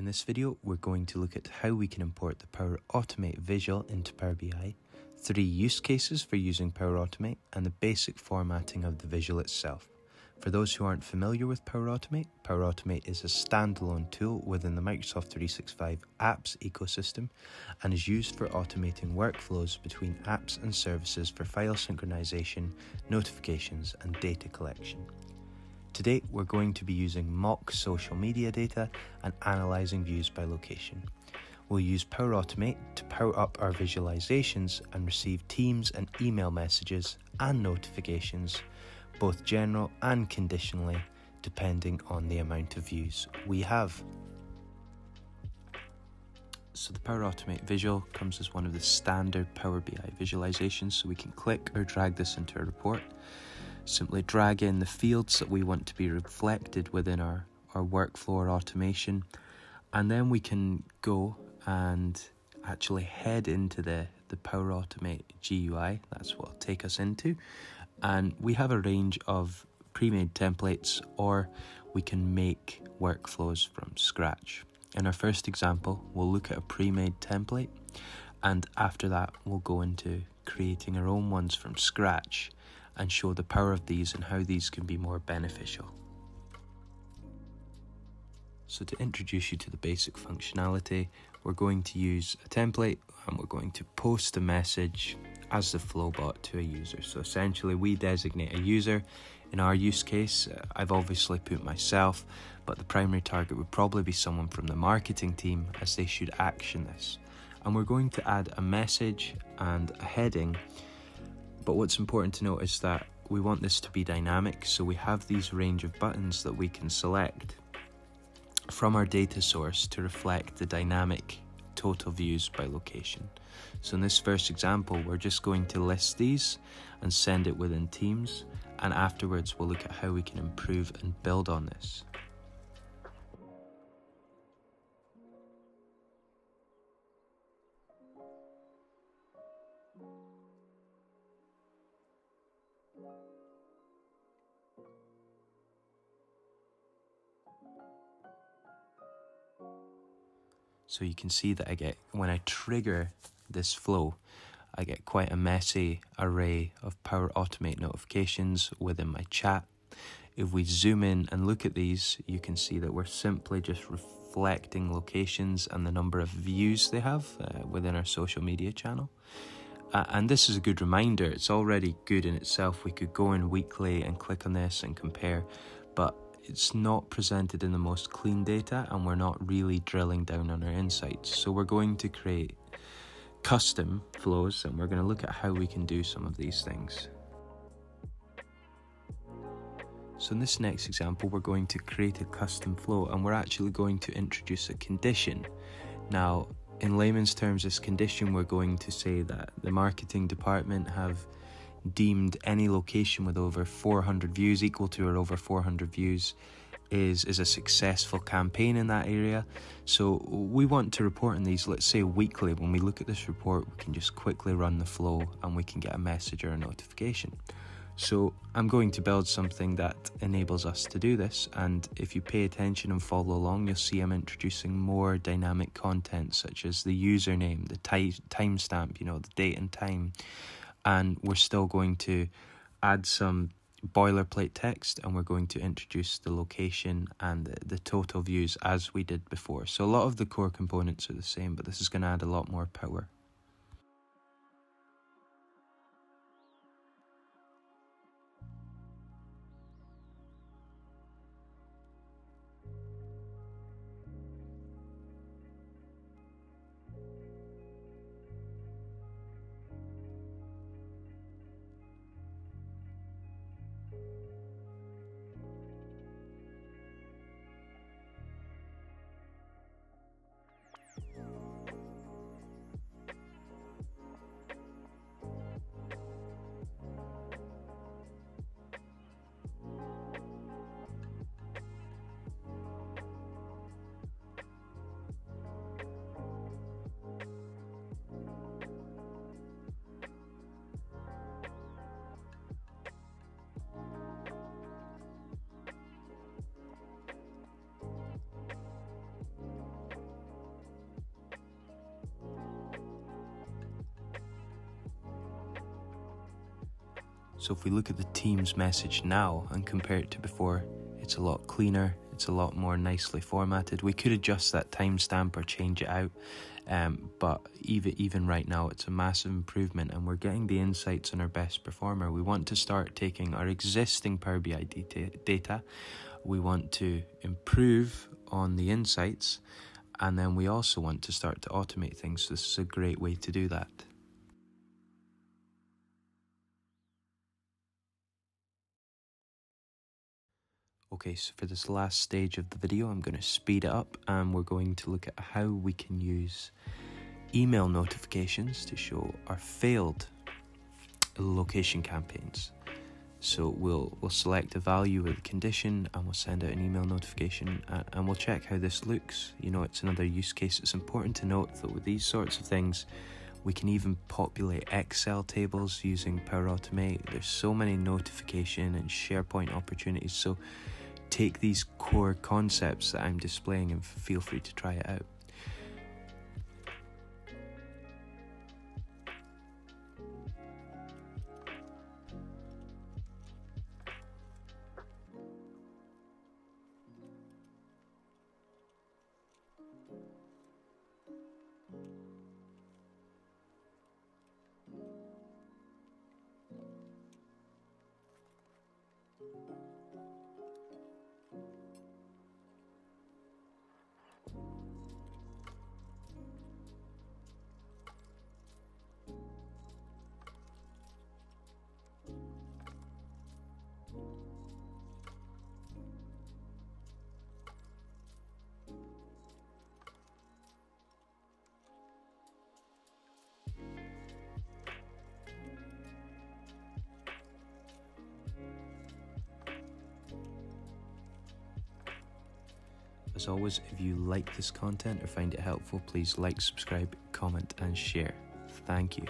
In this video, we're going to look at how we can import the Power Automate visual into Power BI, three use cases for using Power Automate, and the basic formatting of the visual itself. For those who aren't familiar with Power Automate, Power Automate is a standalone tool within the Microsoft 365 apps ecosystem and is used for automating workflows between apps and services for file synchronization, notifications, and data collection. Today, we're going to be using mock social media data and analyzing views by location. We'll use Power Automate to power up our visualizations and receive Teams and email messages and notifications, both general and conditionally, depending on the amount of views we have. So the Power Automate visual comes as one of the standard Power BI visualizations, so we can click or drag this into a report simply drag in the fields that we want to be reflected within our, our workflow or automation, and then we can go and actually head into the, the Power Automate GUI. That's what will take us into. And we have a range of pre made templates, or we can make workflows from scratch. In our first example, we'll look at a pre made template, and after that, we'll go into creating our own ones from scratch and show the power of these and how these can be more beneficial. So to introduce you to the basic functionality, we're going to use a template and we're going to post a message as the Flowbot to a user. So essentially we designate a user. In our use case, uh, I've obviously put myself, but the primary target would probably be someone from the marketing team as they should action this. And we're going to add a message and a heading but what's important to note is that we want this to be dynamic, so we have these range of buttons that we can select from our data source to reflect the dynamic total views by location. So in this first example, we're just going to list these and send it within Teams, and afterwards we'll look at how we can improve and build on this. So you can see that I get, when I trigger this flow, I get quite a messy array of Power Automate notifications within my chat. If we zoom in and look at these, you can see that we're simply just reflecting locations and the number of views they have uh, within our social media channel. Uh, and this is a good reminder, it's already good in itself. We could go in weekly and click on this and compare, but it's not presented in the most clean data and we're not really drilling down on our insights. So we're going to create custom flows and we're going to look at how we can do some of these things. So in this next example, we're going to create a custom flow and we're actually going to introduce a condition. Now, in layman's terms, this condition, we're going to say that the marketing department have deemed any location with over 400 views, equal to or over 400 views, is is a successful campaign in that area. So we want to report on these, let's say weekly. When we look at this report, we can just quickly run the flow and we can get a message or a notification. So I'm going to build something that enables us to do this. And if you pay attention and follow along, you'll see I'm introducing more dynamic content such as the username, the timestamp, you know, the date and time and we're still going to add some boilerplate text and we're going to introduce the location and the, the, total views as we did before. So a lot of the core components are the same, but this is going to add a lot more power. So if we look at the Teams message now and compare it to before, it's a lot cleaner, it's a lot more nicely formatted. We could adjust that timestamp or change it out, um, but even even right now, it's a massive improvement, and we're getting the insights on our best performer. We want to start taking our existing Power BI data. We want to improve on the insights, and then we also want to start to automate things. So this is a great way to do that. Okay, so for this last stage of the video, I'm going to speed it up and we're going to look at how we can use email notifications to show our failed location campaigns. So we'll we'll select a value with a condition and we'll send out an email notification and, and we'll check how this looks. You know, it's another use case. It's important to note that with these sorts of things, we can even populate Excel tables using Power Automate. There's so many notification and SharePoint opportunities. So take these core concepts that I'm displaying and feel free to try it out. As always, if you like this content or find it helpful, please like, subscribe, comment, and share. Thank you.